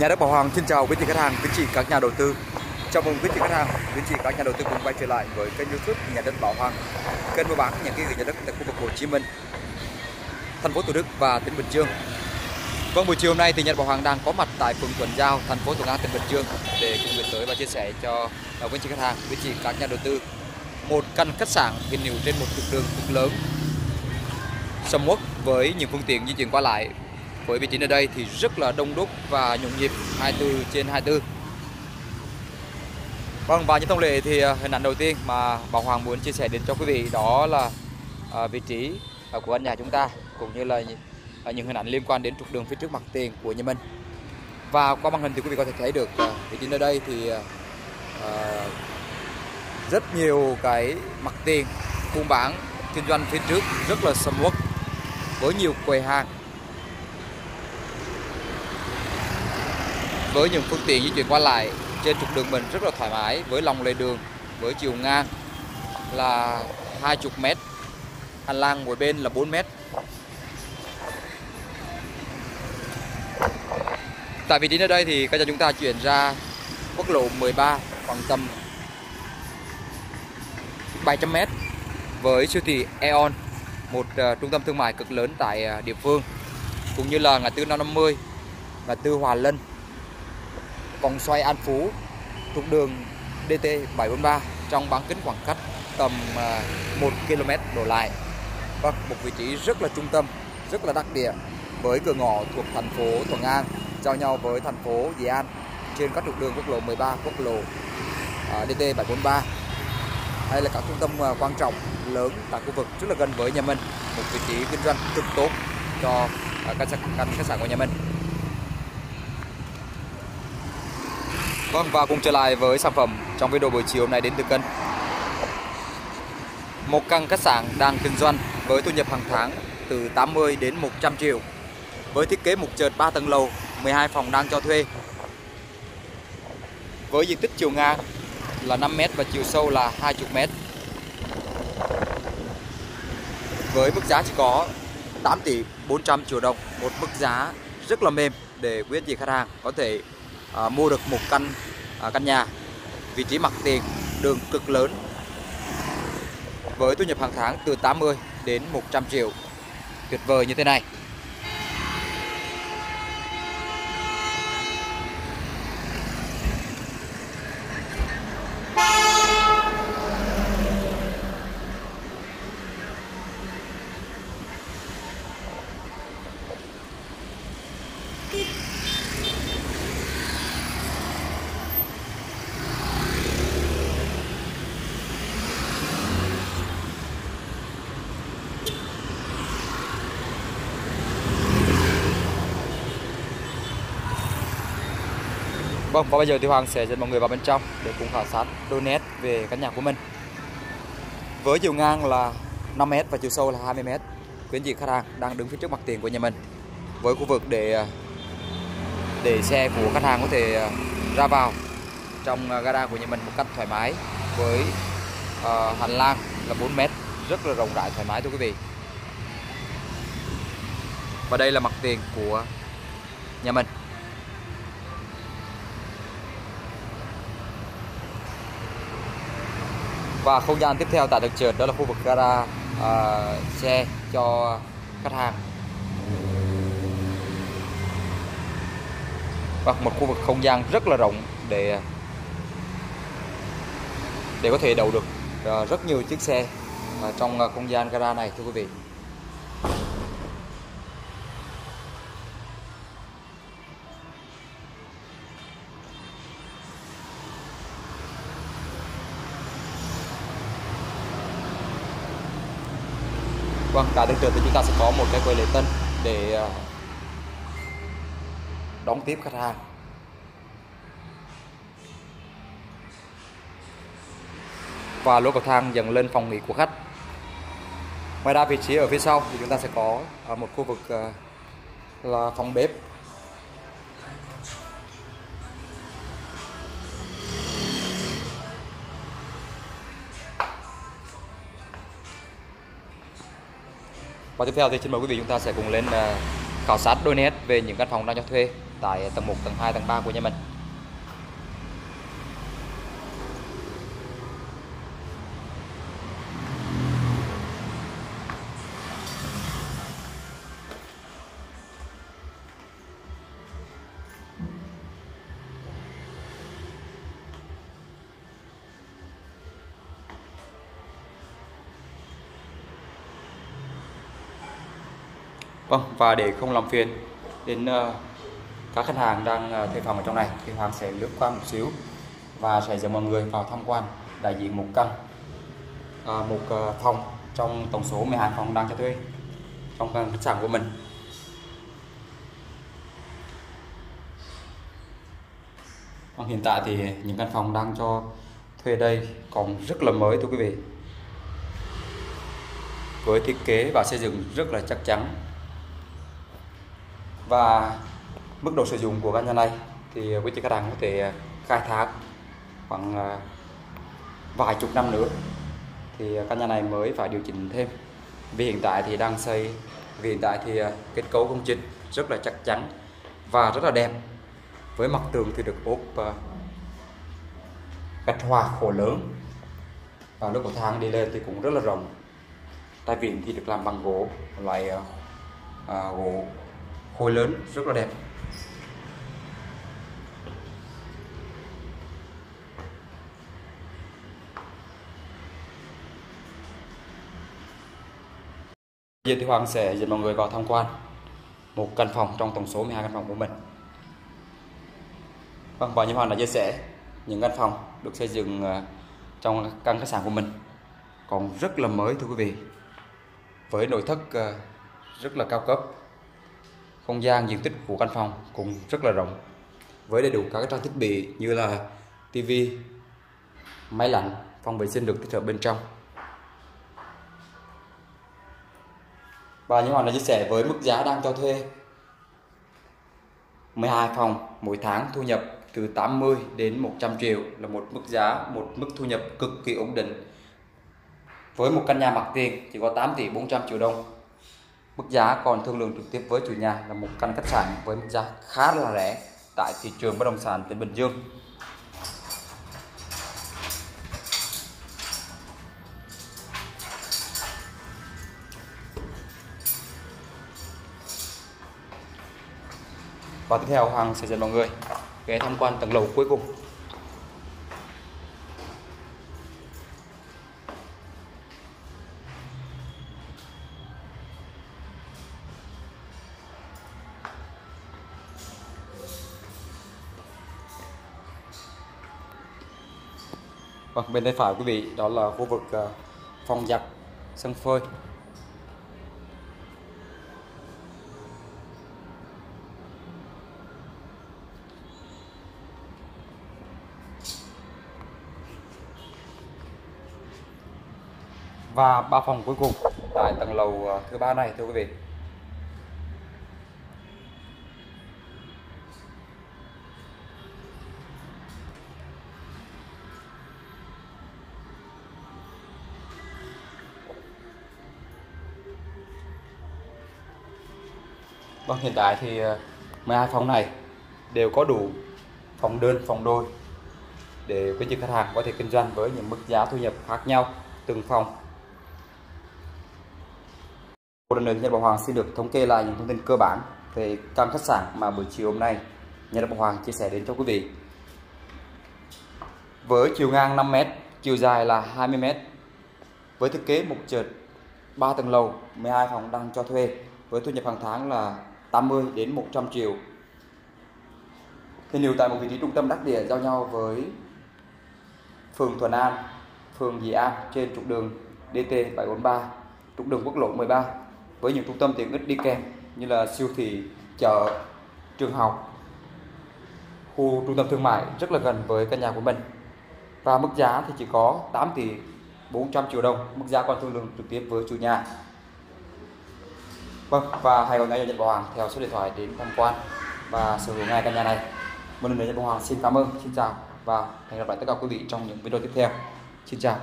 Nhà đất Bảo Hoàng xin chào quý vị khách hàng, quý chị các nhà đầu tư. Chào mừng quý vị khách hàng, quý chị các nhà đầu tư cùng quay trở lại với kênh YouTube Nhà đất Bảo Hoàng. Kênh mua bán những cái nhà đất tại khu vực Hồ Chí Minh, thành phố Thủ Đức và tỉnh Bình Dương. Vâng buổi chiều hôm nay thì Nhà đất Bảo Hoàng đang có mặt tại phường Tuần Giao, thành phố Thuận An, tỉnh Bình Dương để cùng gửi tới và chia sẻ cho à, quý chị khách hàng, quý chị các nhà đầu tư một căn khách sạn hiện hữu trên một trục đường cực lớn sầm uất với những phương tiện di chuyển qua lại với vị trí ở đây thì rất là đông đúc và nhộn nhịp 24 trên 24 Vâng và như thông lệ thì à, hình ảnh đầu tiên mà Bảo Hoàng muốn chia sẻ đến cho quý vị đó là à, vị trí à, của căn nhà chúng ta cũng như là những hình ảnh liên quan đến trục đường phía trước mặt tiền của nhà mình. Và qua màn hình thì quý vị có thể thấy được vị trí nơi đây thì rất nhiều cái mặt tiền buôn bán kinh doanh phía trước rất là sầm uất với nhiều quầy hàng. Với những phương tiện di chuyển qua lại trên trục đường mình rất là thoải mái với lòng lề đường với chiều ngang là 20 mét hành lang mỗi bên là 4 mét. Tại vị trí nơi đây thì các giờ chúng ta chuyển ra quốc lộ 13 khoảng tầm 700 mét với siêu thị Eon một uh, trung tâm thương mại cực lớn tại uh, địa phương cũng như là ngã tư 550 ngã tư Hòa Lân vòng xoay An Phú trục đường DT 743 trong bán kính khoảng cách tầm à, 1 km đổ lại. và một vị trí rất là trung tâm, rất là đặc địa với cửa ngõ thuộc thành phố Thuận An giao nhau với thành phố Dị An trên các trục đường quốc lộ 13, quốc lộ DT 743 hay là các trung tâm à, quan trọng lớn tại khu vực rất là gần với nhà mình một vị trí kinh doanh cực tốt cho à, các khách sạn của nhà mình Vâng và cùng trở lại với sản phẩm trong video buổi chiều hôm nay đến từ cân Một căn khách sạn đang kinh doanh với thu nhập hàng tháng từ 80 đến 100 triệu. Với thiết kế một trệt 3 tầng lầu 12 phòng đang cho thuê. Với diện tích chiều ngang là 5m và chiều sâu là 20m với mức giá chỉ có 8 tỷ 400 triệu đồng, một mức giá rất là mềm để quý anh chị khách hàng có thể à, mua được một căn à, căn nhà. Vị trí mặt tiền đường cực lớn. Với thu nhập hàng tháng từ 80 đến 100 triệu. Tuyệt vời như thế này. Vâng và bây giờ thì Hoàng sẽ dẫn mọi người vào bên trong để cùng khảo sát đôi nét về căn nhà của mình. Với chiều ngang là 5m và chiều sâu là 20m. Quý anh chị khách hàng đang đứng phía trước mặt tiền của nhà mình với khu vực để để xe của khách hàng có thể ra vào trong à, gara của nhà mình một cách thoải mái với uh, hành lang là 4m rất là rộng rãi thoải mái thưa quý vị. Và đây là mặt tiền của nhà mình. Và không gian tiếp theo tại thực trường đó là khu vực gara uh, xe cho khách hàng. Và một khu vực không gian rất là rộng để để có thể đậu được à, rất nhiều chiếc xe à, trong không gian gara này thưa quý vị. Vâng, tại tương trường thì chúng ta sẽ có một cái quầy lễ tân để ờ, đón tiếp khách hàng. Và lối cầu thang dần lên phòng nghỉ của khách. Ngoài ra vị trí ở phía sau thì chúng ta sẽ có ờ, một khu vực ờ, là phòng bếp Và tiếp theo thì xin mời quý vị chúng ta sẽ cùng lên à, khảo sát đôi nét về những căn phòng đang cho thuê tại tầng 1, tầng 2, tầng 3 của nhà mình. Vâng và để không làm phiền đến uh, các khách hàng đang uh, thuê phòng ở trong này thì Hoàng sẽ lướt qua một xíu và sẽ dẫn mọi người vào tham quan đại diện một căn uh, một uh, phòng trong tổng số 12 phòng đang cho thuê trong căn khách sạn của mình. Còn hiện tại thì những căn phòng đang cho thuê đây còn rất là mới thưa quý vị. Với thiết kế và xây dựng rất là chắc chắn và mức độ sử dụng của căn nhà này thì quý chị khách hàng có thể à, khai thác khoảng à, vài chục năm nữa. Thì à, căn nhà này mới phải điều chỉnh thêm. Vì hiện tại thì đang xây vì hiện tại thì kết cấu công trình rất là chắc chắn và rất là đẹp. Với mặt tường thì được ốp gạch hoa khổ lớn. Và lúc cầu thang đi lên thì cũng rất là rộng. Tay vịn thì được làm bằng gỗ loại uh, gỗ khối lớn rất là đẹp Giờ thì Hoàng sẽ dẫn mọi người vào tham quan một căn phòng trong tổng số 12 căn phòng của mình. Vâng, và như Hoàng đã chia sẻ, những căn phòng được xây dựng ờ, trong căn khách sạn của mình còn rất là mới thưa quý vị. Với nội thất ờ, rất là cao cấp không gian diện tích của căn phòng cũng rất là rộng, với đầy đủ các trang thiết bị như là tivi máy lạnh, phòng vệ sinh được tích hợp bên trong. Và như hoàng đã chia sẻ với mức giá đang cho thuê 12 phòng mỗi tháng thu nhập từ 80 đến 100 triệu là một mức giá, một mức thu nhập cực kỳ ổn định. Với một căn nhà mặt tiền chỉ có 8 tỷ 400 triệu đồng. Mức giá còn thương lượng trực tiếp với chủ nhà là một căn khách sạn với mức giá khá là rẻ tại thị trường bất động sản tỉnh Bình Dương. Và tiếp theo Hoàng sẽ dẫn mọi người ghé tham quan tầng lầu cuối cùng Vâng, bên tay phải quý vị đó là khu vực ờ, phòng giặt, sân phơi. Và ba phòng cuối cùng tại tầng lầu ờ, thứ ba này thưa quý vị. Vâng, hiện tại thì ờ, 12 phòng này đều có đủ phòng đơn, phòng đôi để quý chị khách hàng có thể kinh doanh với những mức giá thu nhập khác nhau từng phòng. Một lần nữa Nhật Bảo Hoàng xin được thống kê lại những thông tin cơ bản về căn khách sạn mà buổi chiều hôm nay Nhật Bảo Hoàng chia sẻ đến cho quý vị. Với chiều ngang 5m, chiều dài là 20m, với thiết kế một trệt 3 tầng lầu, 12 phòng đang cho thuê với thu nhập hàng tháng là 80 đến 100 triệu. Thì liều tại một vị trí trung tâm đắc địa giao nhau với phường Thuận An, phường Dĩ An trên trục đường DT 743, trục đường quốc lộ 13 với những trung tâm tiện ích đi kèm như là siêu thị, chợ, trường học, khu trung tâm thương mại rất là gần với căn nhà của mình. Và mức giá thì chỉ có 8 tỷ 400 triệu đồng, mức giá còn thương lượng trực tiếp với chủ nhà. Vâng, và hãy gọi ngay cho Nhật Bảo Hoàng theo số điện thoại đến tham quan và sở hữu ngay căn nhà này. Một lần nữa Nhật Bảo Hoàng xin cảm ơn, xin chào và hẹn gặp lại tất cả quý vị trong những video tiếp theo. Xin chào.